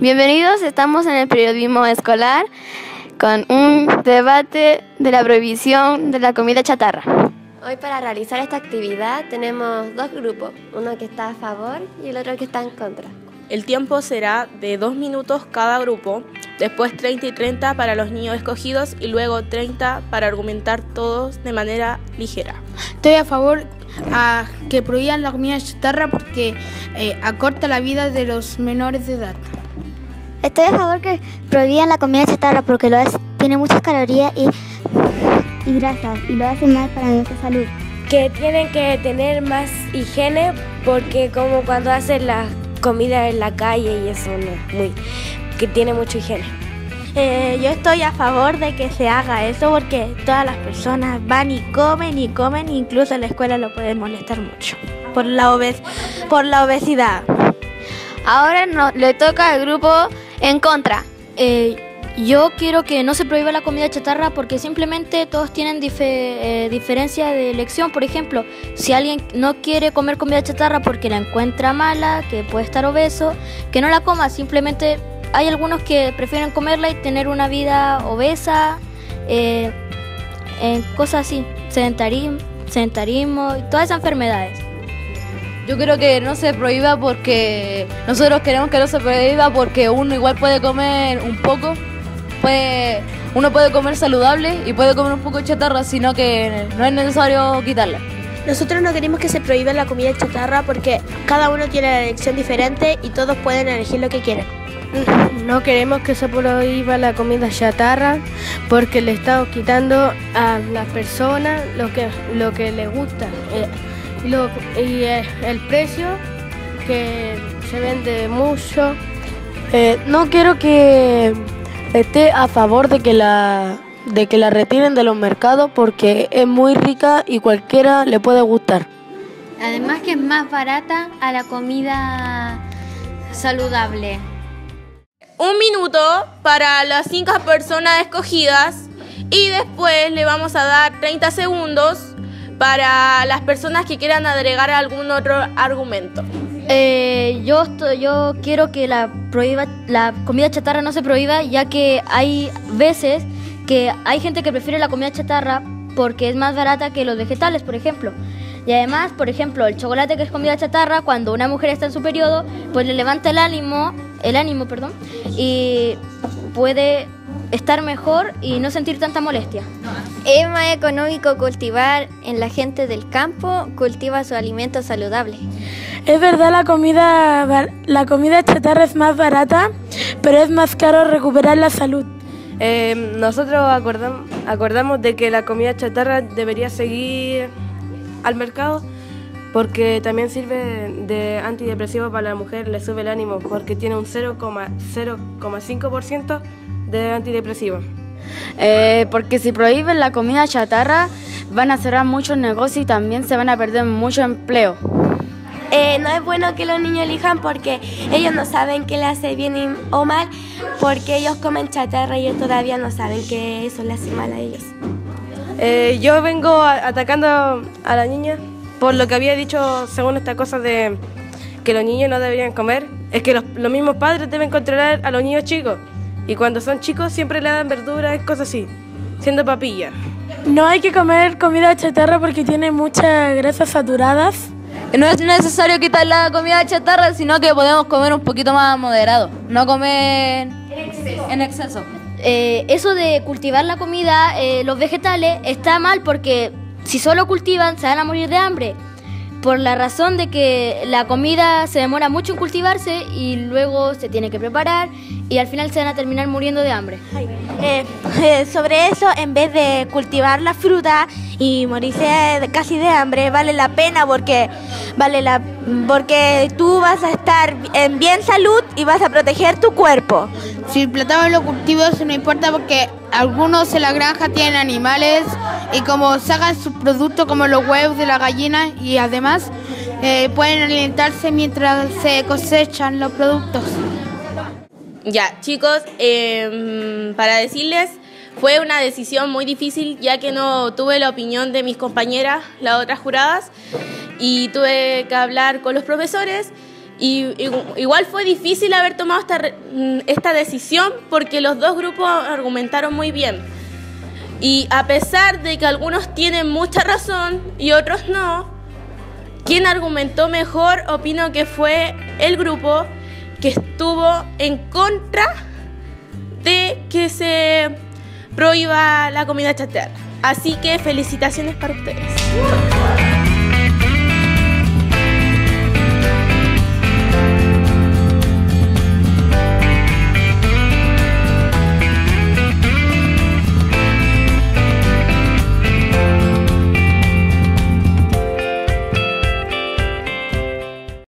Bienvenidos, estamos en el periodismo escolar con un debate de la prohibición de la comida chatarra. Hoy para realizar esta actividad tenemos dos grupos, uno que está a favor y el otro que está en contra. El tiempo será de dos minutos cada grupo, después 30 y 30 para los niños escogidos y luego 30 para argumentar todos de manera ligera. Estoy a favor a que prohíban la comida chatarra porque eh, acorta la vida de los menores de edad. Estoy a favor que prohíban la comida chatarra porque lo tiene muchas calorías y, y grasas y lo hace mal para nuestra salud. Que tienen que tener más higiene porque como cuando hacen la comida en la calle y eso no es muy que tiene mucha higiene. Eh, yo estoy a favor de que se haga eso porque todas las personas van y comen y comen, incluso en la escuela lo pueden molestar mucho por la, obes por la obesidad. Ahora no, le toca al grupo en contra. Eh, yo quiero que no se prohíba la comida chatarra porque simplemente todos tienen eh, diferencia de elección. Por ejemplo, si alguien no quiere comer comida chatarra porque la encuentra mala, que puede estar obeso, que no la coma. Simplemente hay algunos que prefieren comerla y tener una vida obesa, eh, cosas así, sedentarismo, sedentarismo y todas esas enfermedades. Yo creo que no se prohíba porque nosotros queremos que no se prohíba porque uno igual puede comer un poco, puede, uno puede comer saludable y puede comer un poco de chatarra, sino que no es necesario quitarla. Nosotros no queremos que se prohíba la comida chatarra porque cada uno tiene la elección diferente y todos pueden elegir lo que quieren. No queremos que se prohíba la comida chatarra porque le estamos quitando a las personas lo que, lo que les gusta. Y eh, el precio que se vende mucho. Eh, no quiero que esté a favor de que la de que la retiren de los mercados porque es muy rica y cualquiera le puede gustar. Además que es más barata a la comida saludable. Un minuto para las cinco personas escogidas y después le vamos a dar 30 segundos para las personas que quieran agregar algún otro argumento. Eh, yo, yo quiero que la, prohíba, la comida chatarra no se prohíba, ya que hay veces que hay gente que prefiere la comida chatarra porque es más barata que los vegetales, por ejemplo. Y además, por ejemplo, el chocolate que es comida chatarra, cuando una mujer está en su periodo, pues le levanta el ánimo, el ánimo, perdón, y puede estar mejor y no sentir tanta molestia. Es más económico cultivar en la gente del campo, cultiva su alimento saludable. Es verdad, la comida, la comida chatarra es más barata, pero es más caro recuperar la salud. Eh, nosotros acordamos, acordamos de que la comida chatarra debería seguir al mercado porque también sirve de antidepresivo para la mujer, le sube el ánimo porque tiene un 0,5% de antidepresivo. Eh, porque si prohíben la comida chatarra, van a cerrar muchos negocios y también se van a perder mucho empleo. Eh, no es bueno que los niños elijan porque ellos no saben qué le hace bien o mal, porque ellos comen chatarra y ellos todavía no saben que eso le hace mal a ellos. Eh, yo vengo atacando a la niña por lo que había dicho según esta cosa de que los niños no deberían comer. Es que los, los mismos padres deben controlar a los niños chicos. Y cuando son chicos siempre le dan verduras, cosas así, siendo papilla. No hay que comer comida chatarra porque tiene muchas grasas saturadas. No es necesario quitar la comida chatarra, sino que podemos comer un poquito más moderado, no comer en exceso. Eh, eso de cultivar la comida, eh, los vegetales, está mal porque si solo cultivan se van a morir de hambre por la razón de que la comida se demora mucho en cultivarse y luego se tiene que preparar y al final se van a terminar muriendo de hambre. Eh, eh, sobre eso, en vez de cultivar la fruta y morirse casi de hambre, vale la pena porque vale la porque tú vas a estar en bien salud y vas a proteger tu cuerpo. Si plantamos los cultivos no importa porque algunos en la granja tienen animales y como sacan sus productos como los huevos de la gallina y además eh, pueden alimentarse mientras se cosechan los productos. Ya, chicos, em, para decirles, fue una decisión muy difícil ya que no tuve la opinión de mis compañeras, las otras juradas, y tuve que hablar con los profesores Y, igual fue difícil haber tomado esta, mm, esta decisión porque los dos grupos argumentaron muy bien. Y a pesar de que algunos tienen mucha razón y otros no, quien argumentó mejor opino que fue el grupo que estuvo en contra de que se prohíba la comida chatarra. Así que felicitaciones para ustedes.